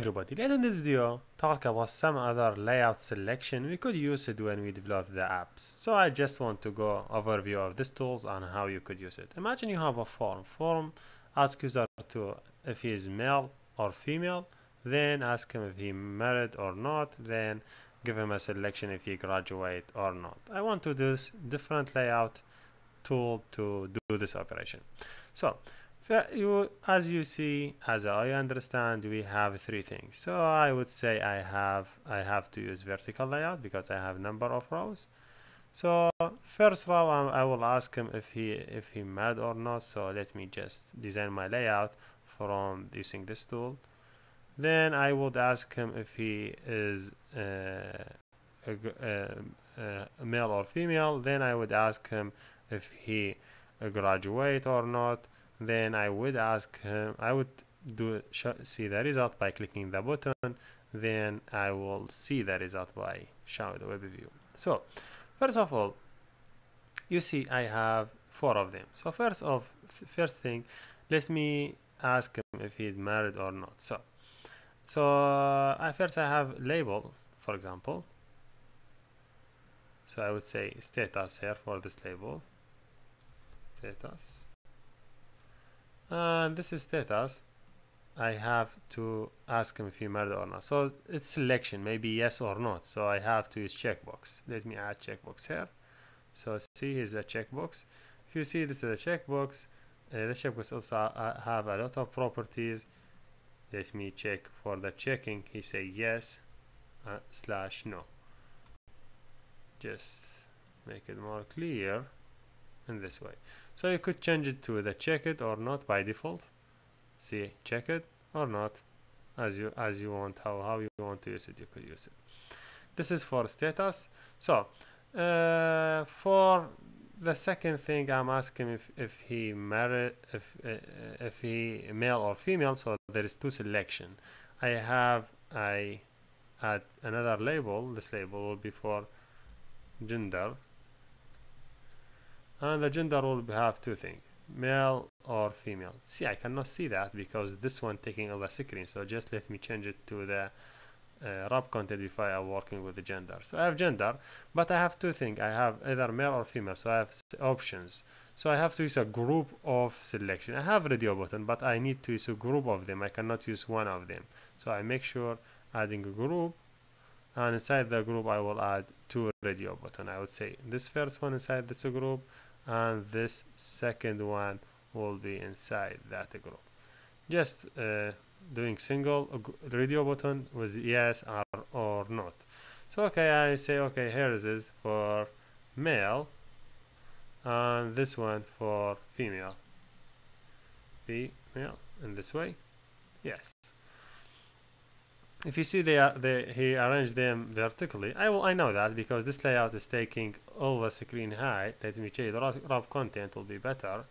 everybody, in this video talk about some other layout selection we could use it when we develop the apps. So I just want to go overview of these tools and how you could use it. Imagine you have a form. Form ask user to if he is male or female, then ask him if he married or not, then give him a selection if he graduate or not. I want to do this different layout tool to do this operation. So you, as you see, as I understand, we have three things. So I would say I have I have to use vertical layout because I have number of rows. So first row um, I will ask him if he if he mad or not. So let me just design my layout from using this tool. Then I would ask him if he is uh, a, a, a uh, uh, male or female. Then I would ask him if he graduate or not then I would ask him I would do see the result by clicking the button then I will see the result by showing the web view. So first of all you see I have four of them. So first of first thing let me ask him if he's married or not. So so uh, first I have label for example. So I would say status here for this label. Status and this is status I have to ask him if he married or not. So it's selection maybe yes or not. So I have to use checkbox. Let me add checkbox here. So see here's a checkbox. If you see this is a checkbox uh, the checkbox also uh, have a lot of properties. Let me check for the checking. He say yes uh, slash no. Just make it more clear in this way so you could change it to the check it or not by default. See check it or not. As you as you want how, how you want to use it you could use it. This is for status. So uh, for the second thing I'm asking if, if he married if uh, if he male or female so there is two selection. I have I add another label. This label will be for gender and the gender will have two things male or female. See I cannot see that because this one taking over the screen so just let me change it to the uh, content if I'm working with the gender. So I have gender but I have two things. I have either male or female so I have options. So I have to use a group of selection. I have radio button but I need to use a group of them. I cannot use one of them. So I make sure adding a group and inside the group I will add two radio button I would say. This first one inside this group and this second one will be inside that group. Just uh, doing single radio button with yes or, or not. So okay I say okay here is it for male and this one for female. Female in this way yes if you see they are they he arranged them vertically I will I know that because this layout is taking all the screen height let me change the wrap content will be better.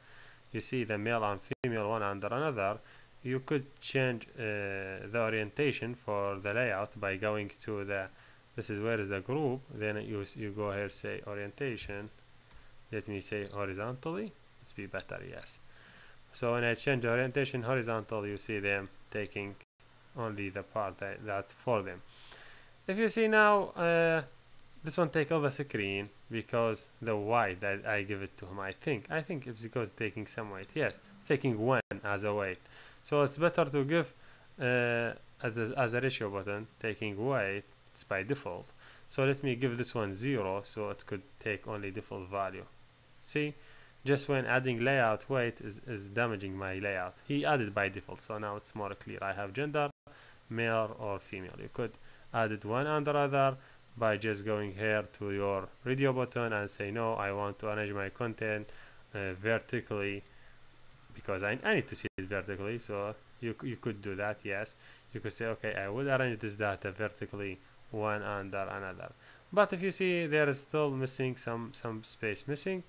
You see the male and female one under another. You could change uh, the orientation for the layout by going to the this is where is the group. Then you you go here say orientation. Let me say horizontally. Let's be better yes. So when I change the orientation horizontal you see them taking only the part that, that for them. If you see now uh, this one take over screen because the white that I give it to him I think I think it's because taking some weight yes taking one as a weight. So it's better to give uh, as, a, as a radio button taking weight it's by default. So let me give this one zero so it could take only default value. See? Just when adding layout weight is, is damaging my layout. He added by default so now it's more clear. I have gender male or female. You could add it one under other by just going here to your radio button and say no I want to arrange my content uh, vertically because I, I need to see it vertically. So you, you could do that yes. You could say okay I would arrange this data vertically one under another. But if you see there is still missing some some space missing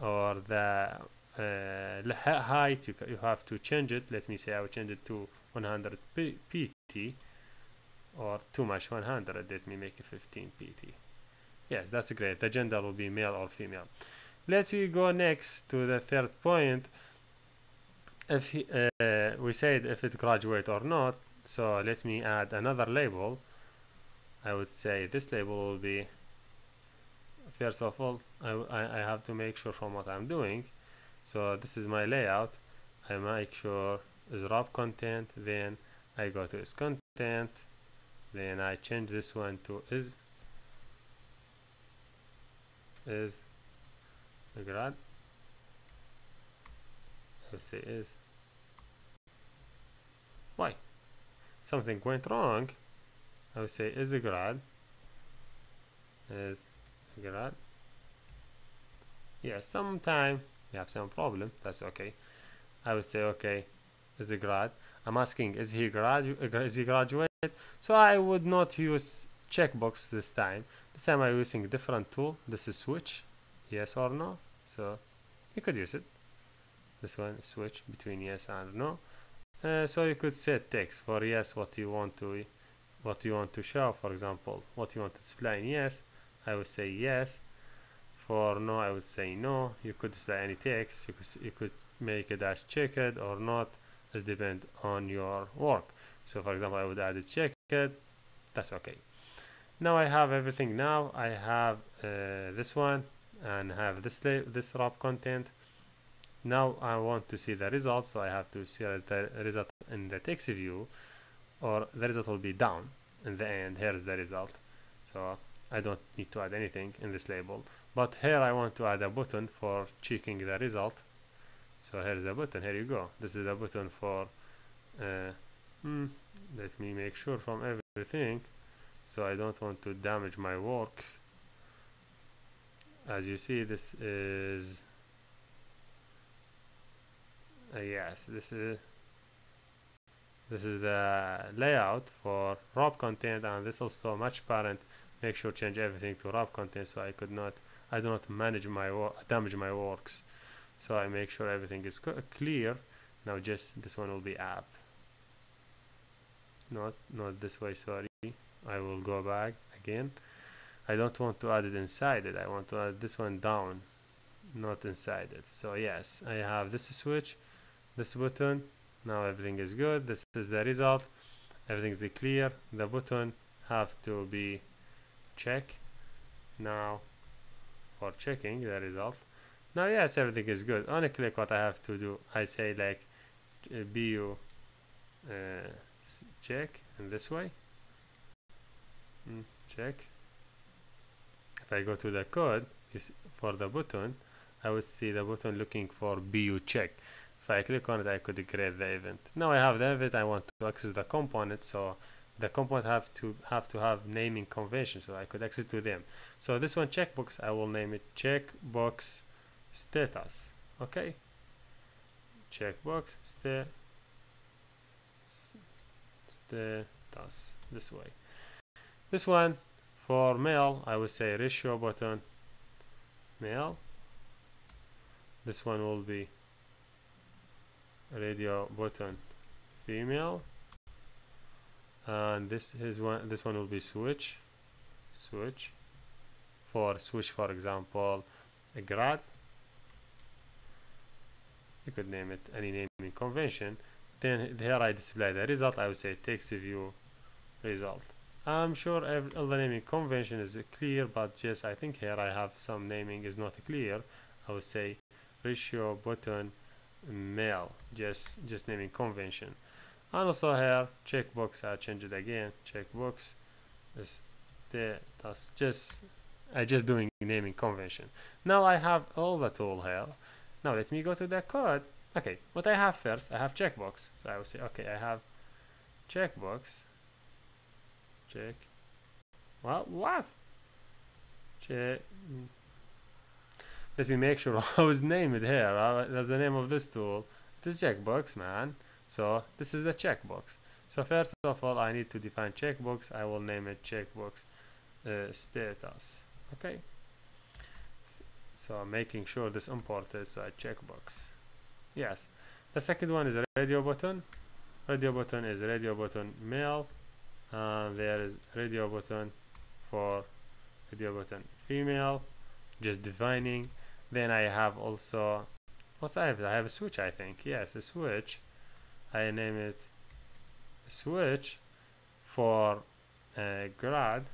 or the uh, height you, you have to change it. Let me say I will change it to 100 pt or too much 100 let me make it 15 pt yes that's great. The gender will be male or female. Let me go next to the third point. If he, uh, we said if it graduate or not so let me add another label. I would say this label will be first of all I, I, I have to make sure from what I'm doing so this is my layout. I make sure is wrap content then I go to is content then I change this one to is is grad let's say is. Why? Something went wrong. I would say is a grad. Is a grad yeah sometime you have some problem? That's okay. I would say okay is a grad I'm asking is he grad is he graduate? So I would not use checkbox this time. This time I'm using different tool. This is switch. Yes or no? So you could use it. This one switch between yes and no. Uh, so you could set text for yes what you want to what you want to show. For example what you want to display in yes I would say yes for no I would say no. You could display any text you could, you could make it as checked or not. It depend on your work. So for example I would add a checked that's okay. Now I have everything. Now I have uh, this one and have this this wrap content. Now I want to see the result so I have to see the result in the text view or the result will be down in the end. Here is the result. So I don't need to add anything in this label but here I want to add a button for checking the result. So here is the button. Here you go. This is the button for uh, hmm, let me make sure from everything. So I don't want to damage my work. As you see this is uh, yes this is this is the layout for wrap content and this also match parent make sure change everything to wrap content so I could not I do not manage my damage my works so I make sure everything is clear. Now just this one will be app not not this way sorry. I will go back again. I don't want to add it inside it. I want to add this one down not inside it. So yes I have this switch this button. Now everything is good. This is the result. Everything is clear. The button have to be check now for checking the result now yes everything is good. On a click what I have to do. I say like uh, bu uh, check in this way. Mm, check. If I go to the code for the button I would see the button looking for bu check. If I click on it I could create the event. Now I have the event. I want to access the component so the component have to have to have naming convention so I could access to them. So this one checkbox I will name it checkbox status okay? Checkbox sta status this way. This one for male I will say radio button male this one will be radio button female and this is one this one will be switch switch for switch for example a grad. You could name it any naming convention. Then here I display the result. I would say text view result. I'm sure all the naming convention is clear but just I think here I have some naming is not clear. I would say radio button male just just naming convention and also here checkbox I change it again. Checkbox is there that's just I just doing naming convention. Now I have all the tool here now let me go to the code. Okay what I have first I have checkbox so I will say okay I have checkbox check. What what? Check. Let me make sure I was named here. That's the name of this tool. This checkbox, man. So this is the checkbox. So first of all, I need to define checkbox. I will name it checkbox uh, status. Okay. So I'm making sure this import is a checkbox. Yes. The second one is a radio button. Radio button is radio button male. And there is radio button for radio button female. Just defining then I have also what I have I have a switch I think yes a switch I name it switch for uh, grad.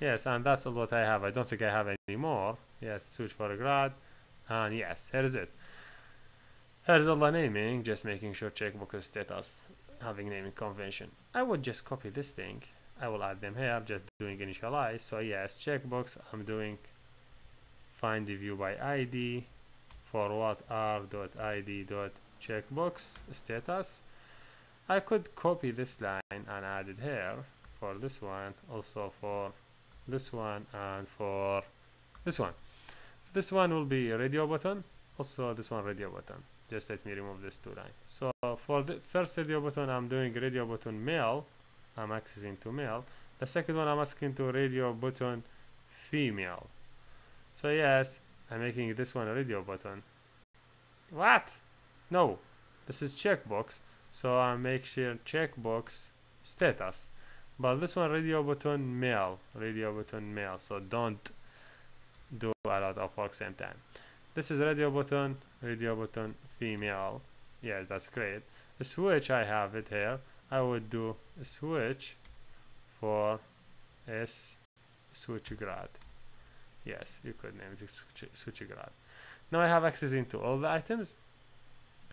Yes and that's all what I have. I don't think I have any more. Yes switch for grad and yes here is it. Here's all the naming just making sure checkbox status having naming convention. I would just copy this thing. I will add them here just doing initialize. So yes checkbox I'm doing find the view by ID for what r dot id dot checkbox status. I could copy this line and add it here for this one also for this one and for this one. This one will be radio button also this one radio button. Just let me remove this two line so for the first radio button I'm doing radio button male. I'm accessing to male. The second one I'm asking to radio button female. So yes I'm making this one a radio button. What no this is checkbox so I make sure checkbox status. But this one radio button male radio button male so don't do a lot of work same time. This is radio button radio button female. Yeah that's great. The switch I have it here. I would do a switch for S switch grad. Yes you could name it switch, switch grad. Now I have access into all the items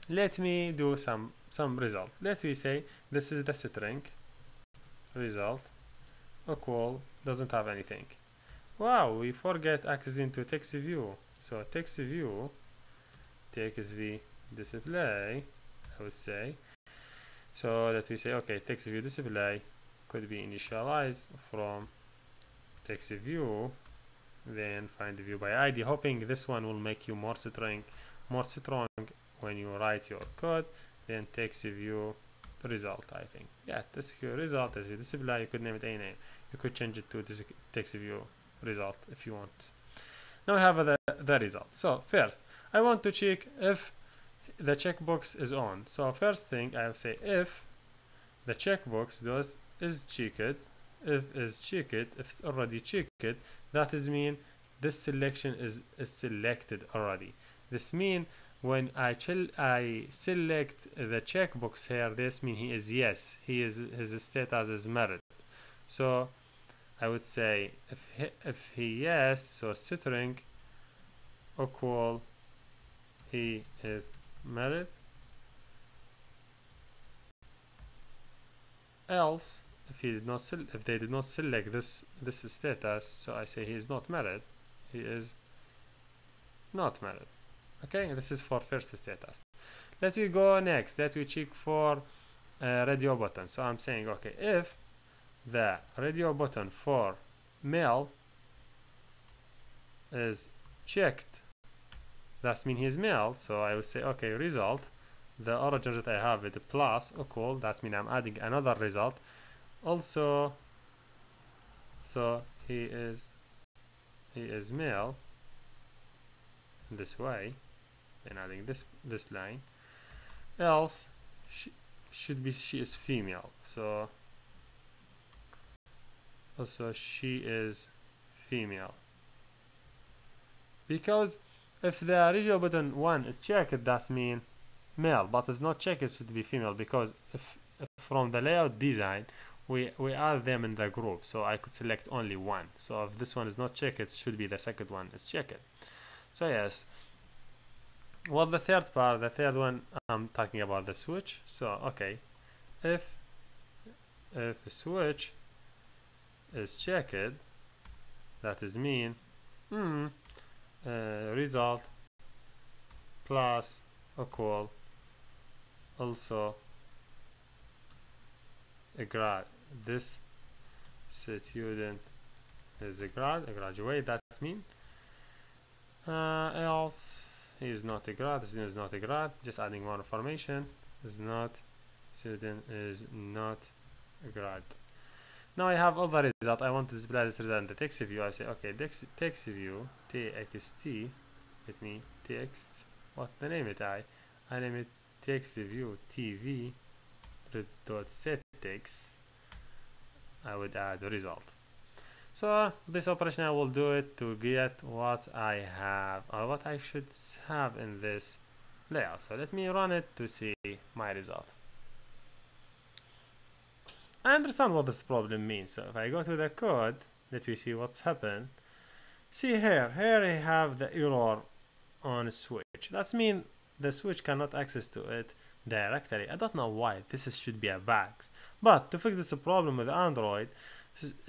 let me do some some result. Let me say this is the string result. Equal doesn't have anything. Wow we forget access into text view. So text view text v display I would say. So that we say okay text view display could be initialized from text view then find the view by id hoping this one will make you more strong more strong when you write your code then text view result I think. Yeah this result is display you could name it any name. You could change it to this text view result if you want. Now I have the, the result. So first I want to check if the checkbox is on. So first thing I will say if the checkbox does is checked if is checked if it's already checked that is mean this selection is, is selected already. This mean when I I select the checkbox here this means he is yes. He is his status is married so I would say if he, if he yes so string equal he is married else if he did not if they did not select this this status so I say he is not married he is not married okay? This is for first status. Let me go next. Let me check for uh, radio button. So I'm saying okay if the radio button for male is checked that means he's male so I will say okay result the origin that I have with the plus equal that means I'm adding another result. Also so he is he is male this way then adding this this line. Else she should be she is female. So also she is female. Because if the radio button 1 is checked that mean male but if it's not checked it should be female because if, if from the layout design we we add them in the group so I could select only one. So if this one is not checked it should be the second one is checked. So yes well the third part the third one I'm talking about the switch. So okay. If if a switch is checked that is mean hmm, uh, result plus equal also a grad. This student is a grad a graduate that's mean. Uh, else is not a grad this is not a grad just adding more information is not student is not a grad. Now I have all the result I want to display this result in the text view. I say okay text, text view txt let me text what the name it I I name it text view tv dot set text. I would add the result so this operation I will do it to get what I have or what I should have in this layout so let me run it to see my result I understand what this problem means. So if I go to the code, let me see what's happened. See here, here I have the error on switch. That's mean the switch cannot access to it directly. I don't know why. This is, should be a bug. But to fix this problem with Android,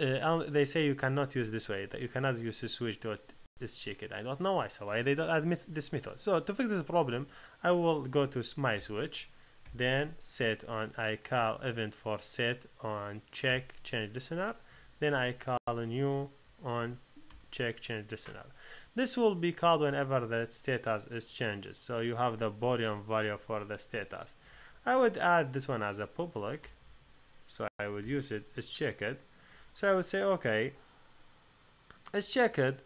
uh, they say you cannot use this way. That you cannot use to Let's check it. I don't know why. So why they don't admit this method. So to fix this problem, I will go to my switch, then set on I call event for set on check change listener. Then I call new on check change listener. This will be called whenever the status is changes. So you have the boolean value for the status. I would add this one as a public. So I would use it as check it. So I would say okay. Let's check it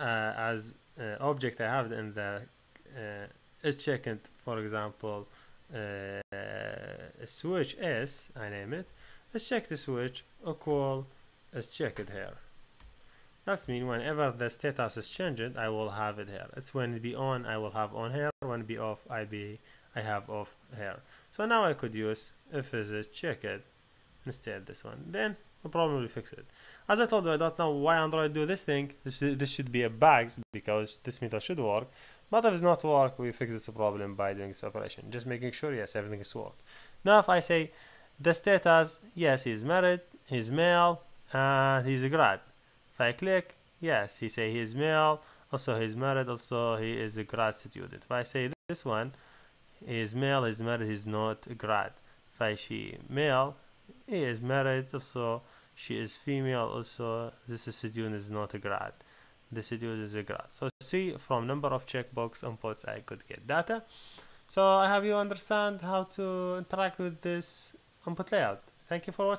uh, as uh, object I have in the uh, is checked for example uh, switch S I name it let's check the switch equal is checked here. That's mean whenever the status is changed I will have it here. It's when it be on I will have on here. When it be off I be I have off here. So now I could use if is checked instead this one. Then problem will fix it. As I told you, I don't know why Android do this thing. This, this should be a bug because this method should work. But if it's not work, we fix this problem by doing this operation. Just making sure, yes, everything is work. Now if I say the status, yes, he's married, he's male, and he's a grad. If I click, yes, he say he's male, also he's married, also he is a grad student. If I say this one, is male, he's married, he's not a grad. If I see male, he is married also she is female also this student is not a grad. The student is a grad. So see from number of checkbox inputs I could get data. So I have you understand how to interact with this input layout. Thank you for watching